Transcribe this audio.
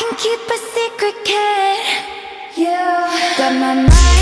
can keep a secret, kid You got my mind.